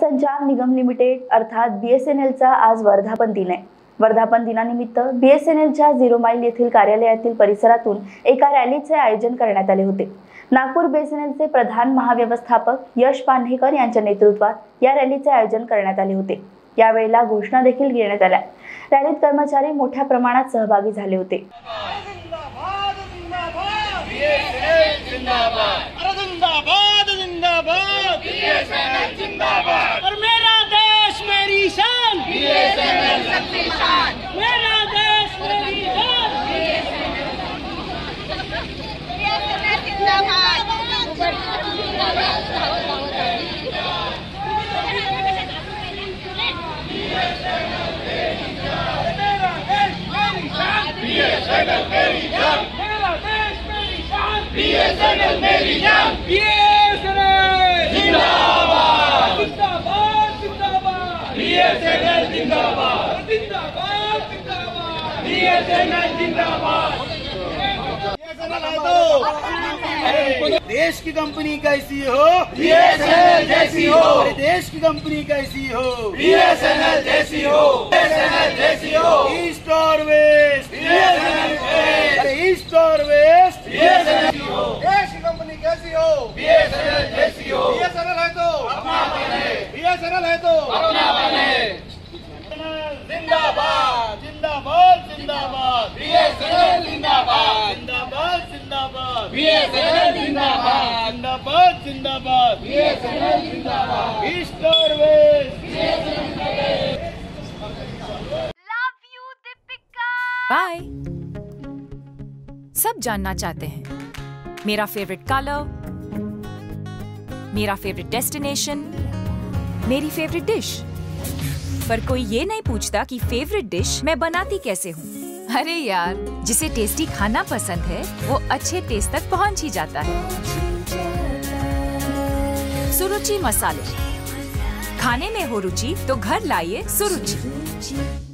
संचार निगम लिमिटेड अर्थात B S N एलचा आज वर्धापन दिन आहे. वर्धापन दिनानिमित्त बी एस एन एलच्या झिरो माईल येथील कार्यालयातील परिसरातून एका रॅलीचे आयोजन करण्यात आले होते. नागपूर बी एस एन एलचे प्रधान महाव्यवस्थापक यश पांढेकर यांच्या नेतृत्वात या रॅलीचे आयोजन करण्यात आले होते. यावेळेला घोषणा देखील घेण्यात आल्या. रॅलीत कर्मचारी मोठ्या प्रमाणात सहभागी झाले होते. जिंदाबाद. Perdición! ¡Vives en el Perdición! ¡Fuera desperdición! ¡Vives en el ¡Vives en el Perdición! ¡Vives en el Perdición! ¡Vives en el Perdición! देश की कंपनी कैसी हो बीएसएनएल जैसी हो। देश की कंपनी कैसी हो? बीएसएनएल जैसी हो। बीएसएनएल जैसी हो। ईस्ट और वेस्ट बीएसएनएल अरे ईस्ट और वेस्ट बीएसएनएल हो। देश की कंपनी कैसी हो? बीएसएनएल जैसी हो। बीएसएनएल है तो। बीएसएनएल है तो। जिंदाबाद जिंदाबाद जिंदाबाद बीएसएनएल जिंदाबाद जिंदाबाद जिंदाबाद बीएसएनएल जिंदाबाद। जिंदाबाद जिंदाबाद। बीएसएनएल जिंदाबाद। ईस्ट और वेस्ट बाय सब जानना चाहते हैं। मेरा फेवरेट कलर मेरा फेवरेट डेस्टिनेशन मेरी फेवरेट डिश पर कोई ये नहीं पूछता कि फेवरेट डिश मैं बनाती कैसे हूँ। अरे यार, जिसे टेस्टी खाना पसंद है, वो अच्छे टेस्ट तक पहुँच ही जाता है। सुरुचि मसाले। खाने में हो रुचि तो घर लाइए सुरुचि।